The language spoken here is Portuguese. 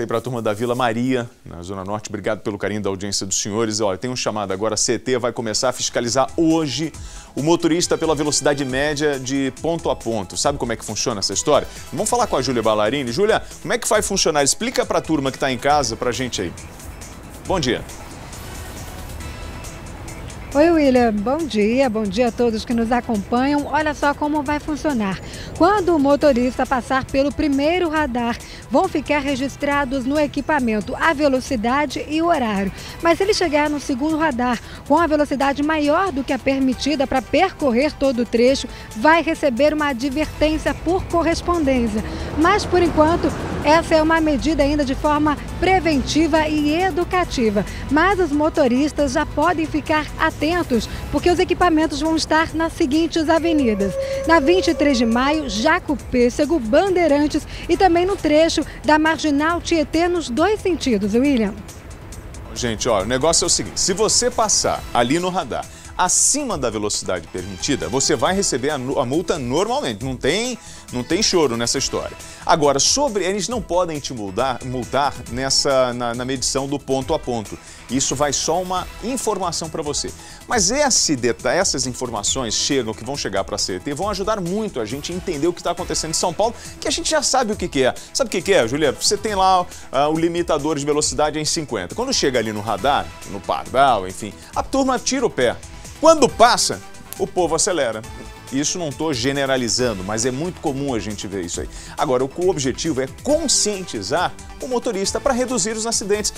aí para a turma da Vila Maria, na Zona Norte. Obrigado pelo carinho da audiência dos senhores. Olha, tem um chamado agora, a CT vai começar a fiscalizar hoje o motorista pela velocidade média de ponto a ponto. Sabe como é que funciona essa história? Vamos falar com a Júlia Ballarini. Júlia, como é que vai funcionar? Explica para a turma que está em casa, para a gente aí. Bom dia. Oi, William. Bom dia. Bom dia a todos que nos acompanham. Olha só como vai funcionar. Quando o motorista passar pelo primeiro radar, vão ficar registrados no equipamento a velocidade e o horário. Mas se ele chegar no segundo radar com a velocidade maior do que a permitida para percorrer todo o trecho, vai receber uma advertência por correspondência. Mas por enquanto, essa é uma medida ainda de forma preventiva e educativa. Mas os motoristas já podem ficar atentos, porque os equipamentos vão estar nas seguintes avenidas: na 23 de maio, Jaco Pêssego, Bandeirantes e também no trecho da Marginal Tietê nos dois sentidos, William. Gente, olha, o negócio é o seguinte: se você passar ali no radar acima da velocidade permitida, você vai receber a, a, multa normalmente. Não tem, não tem choro nessa história. Agora, sobre eles não podem te multar, multar nessa, na, na medição do ponto a ponto. Isso vai só uma informação para você. Mas esse essas informações chegam, que vão chegar para a CET, vão ajudar muito a gente a entender o que está acontecendo em São Paulo, que a gente já sabe o que, que é. Sabe o que, que é, Julia? Você tem lá uh, o limitador de velocidade em 50. Quando chega ali no radar, no pardal, enfim, a turma tira o pé. Quando passa, o povo acelera. Isso não estou generalizando, mas é muito comum a gente ver isso aí. Agora, o objetivo é conscientizar o motorista para reduzir os acidentes.